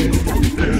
Dead.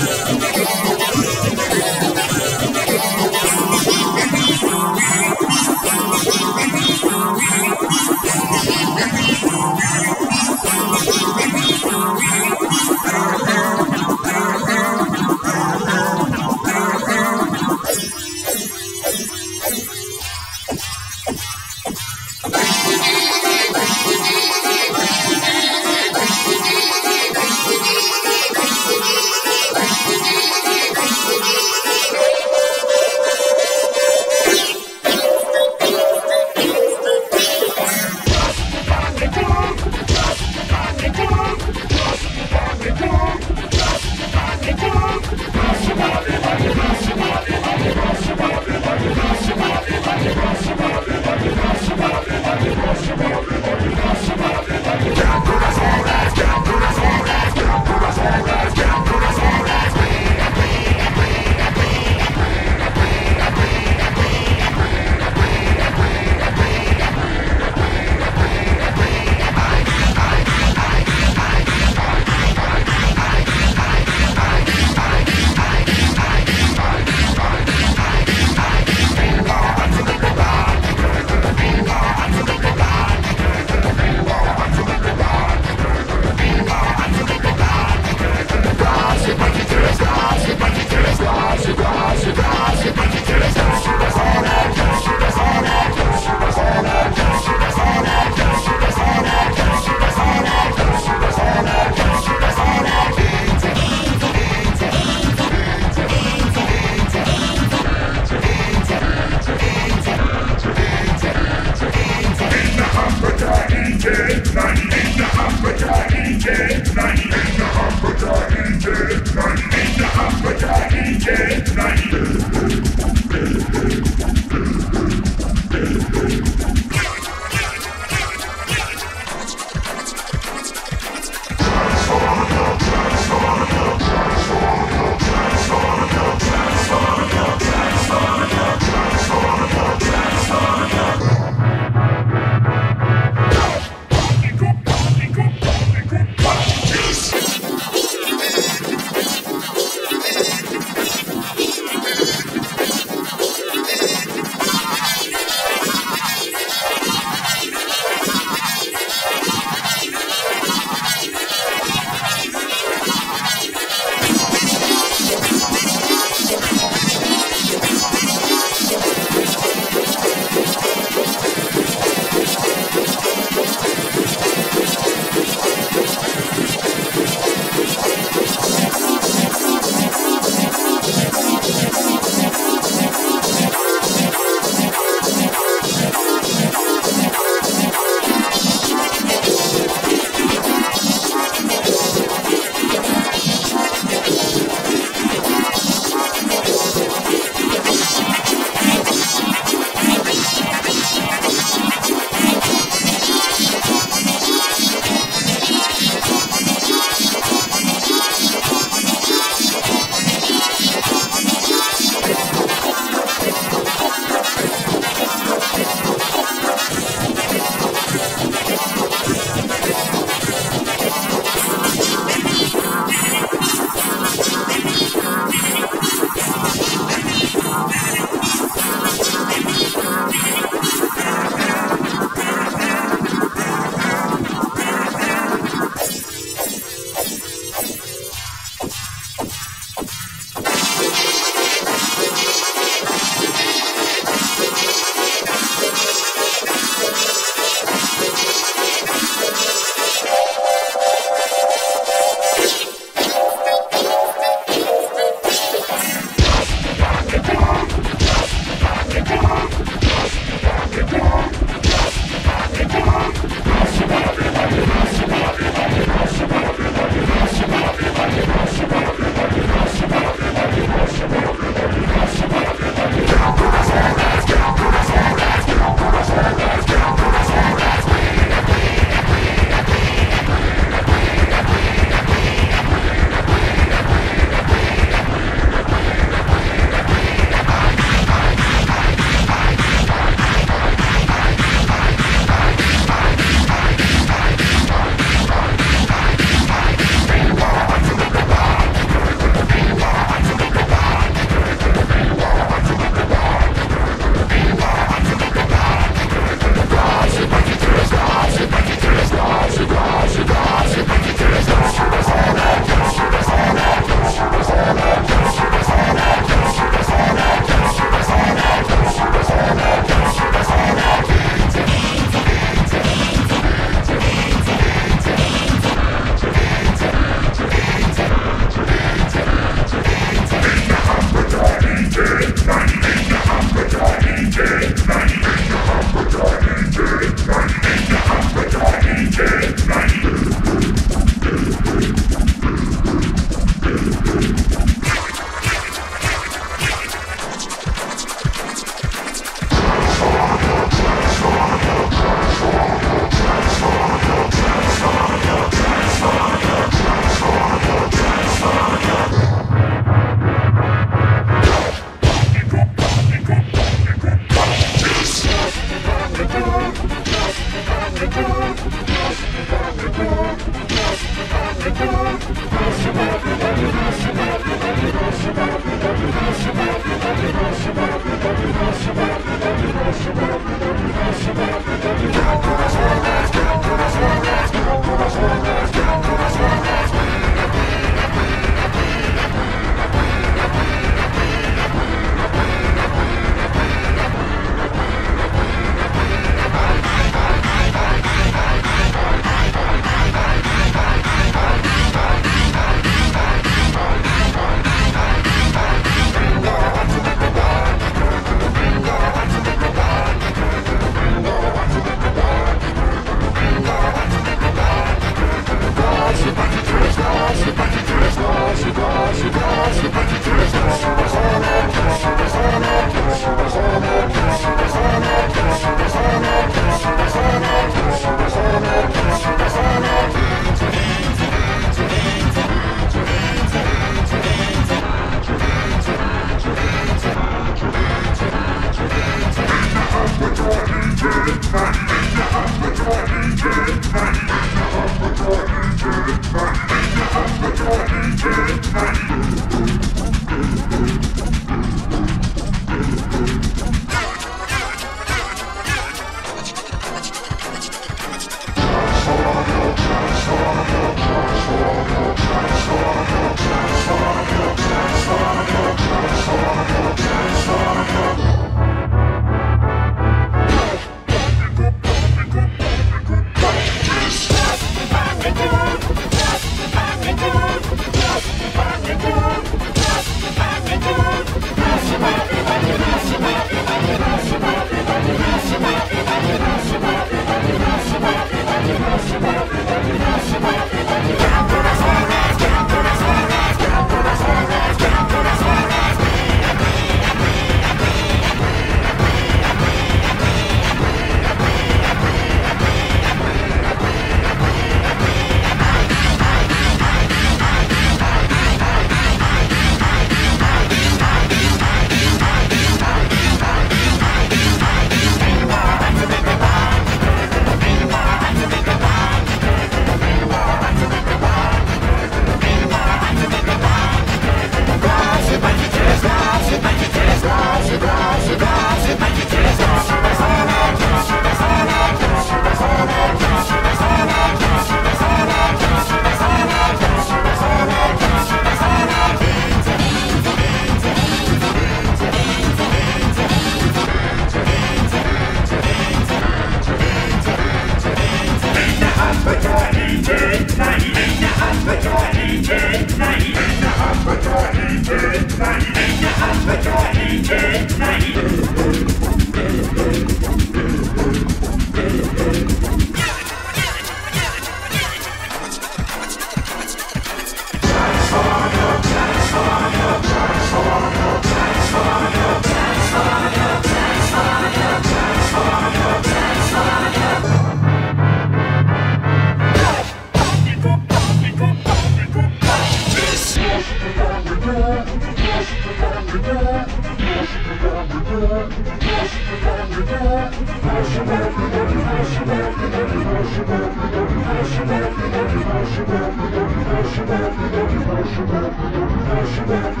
Okay.